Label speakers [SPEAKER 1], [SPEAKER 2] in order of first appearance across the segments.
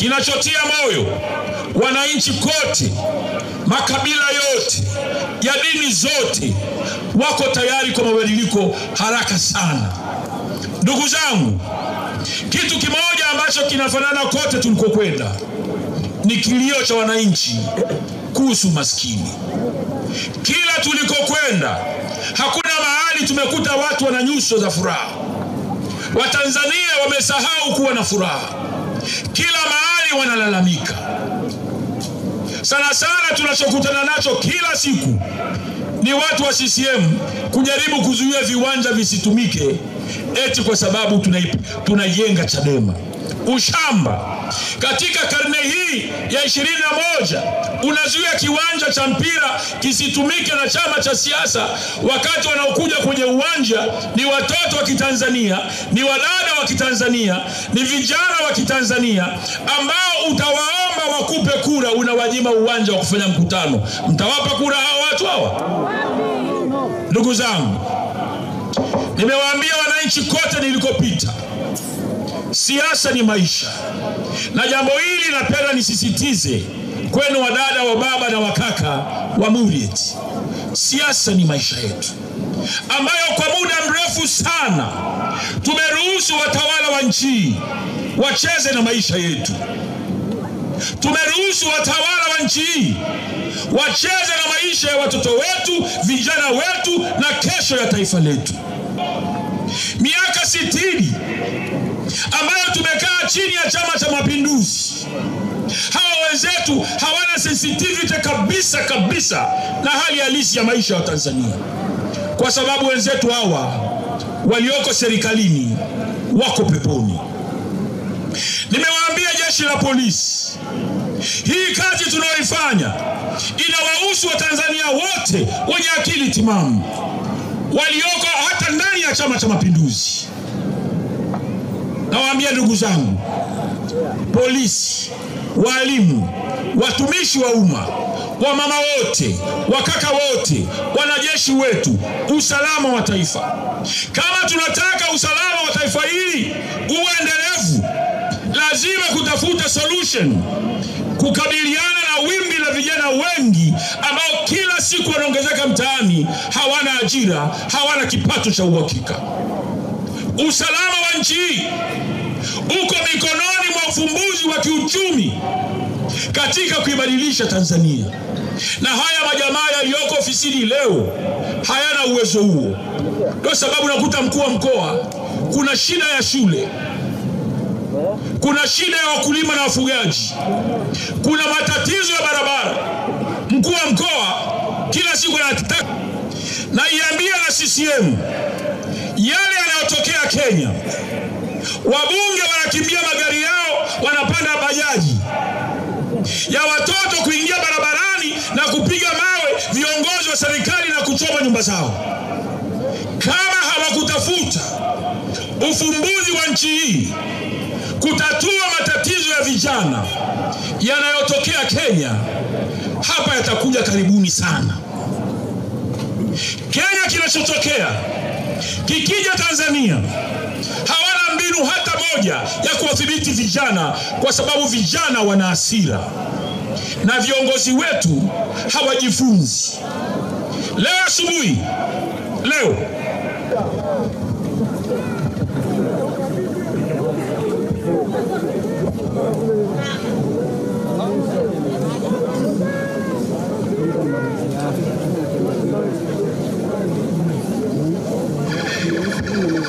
[SPEAKER 1] kinachotia moyo wananchi kote, makabila yote ya dini zote wako tayari kwa mabadiliko haraka sana. Ndugu zangu, kitu kimoja ambacho kinafanana kote tulikokwenda ni kilio cha wananchi kuhusu maskini. Kila tulikokwenda, hakuna mahali tumekuta watu wana nyuso za furaha. Watanzania wamesahau kuwa na furaha, kila mahali wanalalamika. Sana sana tunachokutana nacho kila siku ni watu wa CCM kujaribu kuzuia viwanja visitumike eti kwa sababu tunajenga Chadema. Ushamba katika karne hii ya ishirini na moja unazuia kiwanja cha mpira kisitumike na chama cha siasa, wakati wanaokuja kwenye uwanja ni watoto wa Kitanzania, ni wadada wa Kitanzania, ni vijana wa Kitanzania ambao utawaomba wakupe kura, unawanyima uwanja wa kufanya mkutano. Mtawapa kura hawa watu hawa? Ndugu zangu, nimewaambia wananchi kote nilikopita, siasa ni maisha, na jambo hili napenda nisisitize kwenu wadada, wa baba na wakaka wa Muriet, siasa ni maisha yetu ambayo kwa muda mrefu sana tumeruhusu watawala wa nchi wacheze na maisha yetu. Tumeruhusu watawala wa nchi hii wacheze na maisha ya watoto wetu, vijana wetu na kesho ya taifa letu. Miaka sitini ambayo tumekaa chini ya Chama cha Mapinduzi, hawa wenzetu hawana sensitivity kabisa kabisa na hali halisi ya maisha ya Tanzania, kwa sababu wenzetu hawa walioko serikalini wako peponi. Nimewaambia jeshi la polisi, hii kazi tunayoifanya inawahusu Watanzania wote wenye akili timamu walioko hata ndani ya Chama cha Mapinduzi. Nawaambia ndugu zangu, polisi, walimu, watumishi wa umma, wamama wote, wakaka wote, wanajeshi wetu, usalama wa taifa. Kama tunataka usalama wa taifa hili uwe endelevu, lazima kutafuta solution kukabiliana vijana wengi ambao kila siku wanaongezeka mtaani, hawana ajira, hawana kipato cha uhakika. Usalama wa nchi hii uko mikononi mwa ufumbuzi wa kiuchumi katika kuibadilisha Tanzania, na haya majamaa yaliyoko ofisini leo hayana uwezo huo. Ndio sababu nakuta mkuu wa mkoa, kuna shida ya shule, kuna shida ya wakulima na wafugaji, kuna matatizo ya barabara. Mkuu wa mkoa kila siku anataka na iambia na CCM yale yanayotokea Kenya, wabunge wanakimbia magari yao, wanapanda bajaji ya watoto kuingia barabarani na kupiga mawe viongozi wa serikali na kuchoma nyumba zao. Kama hawakutafuta ufumbuzi wa nchi hii kutatua matatizo ya vijana yanayotokea Kenya, hapa yatakuja karibuni sana. Kenya kinachotokea kikija Tanzania, hawana mbinu hata moja ya kuwadhibiti vijana, kwa sababu vijana wana hasira na viongozi wetu hawajifunzi. Leo asubuhi, leo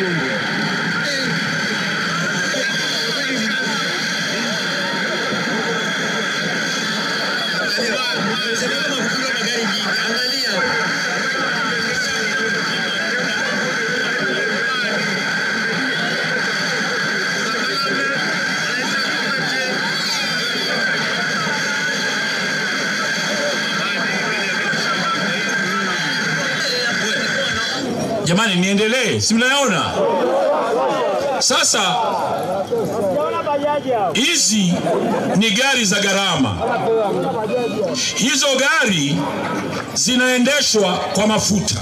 [SPEAKER 2] room.
[SPEAKER 1] Jamani, niendelee, si mnaona sasa? Hizi ni gari za gharama. Hizo gari zinaendeshwa kwa mafuta,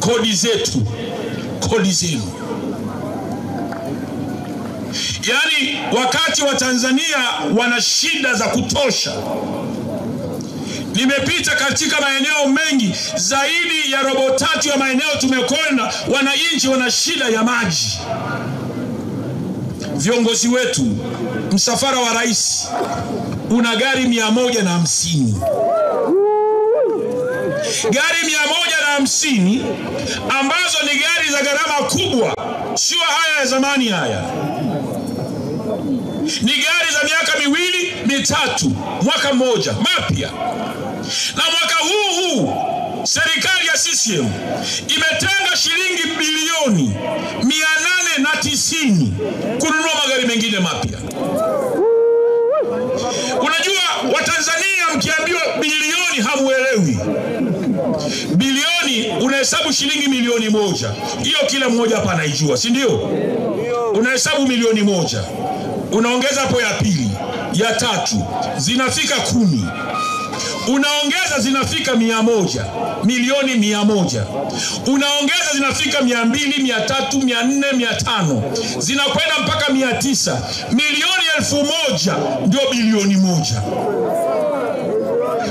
[SPEAKER 1] kodi zetu, kodi zenu. Yaani, wakati wa Tanzania wana shida za kutosha Nimepita katika maeneo mengi, zaidi ya robo tatu ya maeneo tumekwenda, wananchi wana shida ya maji. Viongozi wetu, msafara wa rais una gari mia moja na hamsini gari mia moja na hamsini ambazo ni gari za gharama kubwa, sio haya ya zamani. Haya ni gari za miaka miwili mitatu, mwaka mmoja, mapya na mwaka huu huu serikali ya CCM imetenga shilingi bilioni mia nane na tisini kununua magari mengine mapya. Unajua, Watanzania mkiambiwa bilioni hamuelewi. Bilioni unahesabu shilingi milioni moja, hiyo kila mmoja hapa anaijua, si ndio? Unahesabu milioni moja, unaongeza hapo ya pili, ya tatu, zinafika kumi. Unaongeza zinafika mia moja milioni mia moja. Unaongeza zinafika mia mbili mia tatu mia nne mia tano. Zinakwenda mpaka mia tisa. Milioni elfu moja ndio bilioni moja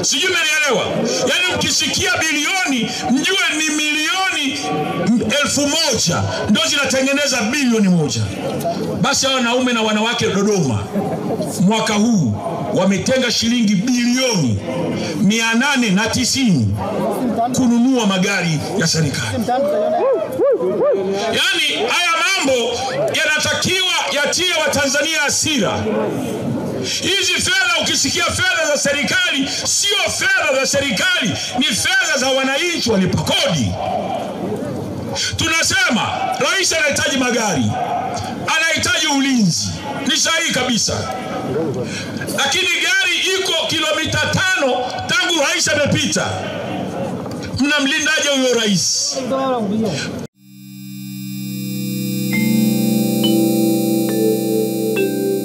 [SPEAKER 1] sijui menielewa yaani ukisikia bilioni mjue ni milioni elfu moja. Ndio zinatengeneza bilioni moja. Basi hawa wanaume na wanawake dodoma mwaka huu wametenga shilingi bilioni mia nane na tisini kununua magari ya serikali yaani haya mambo yanatakiwa yatie watanzania hasira. Hizi fedha ukisikia fedha za serikali sio fedha za serikali ni fedha za wananchi walipa kodi. Tunasema rais anahitaji magari anahitaji ulinzi. Ni sahihi kabisa. Lakini gari iko kilomita tano tangu rais amepita. Mnamlindaje huyo rais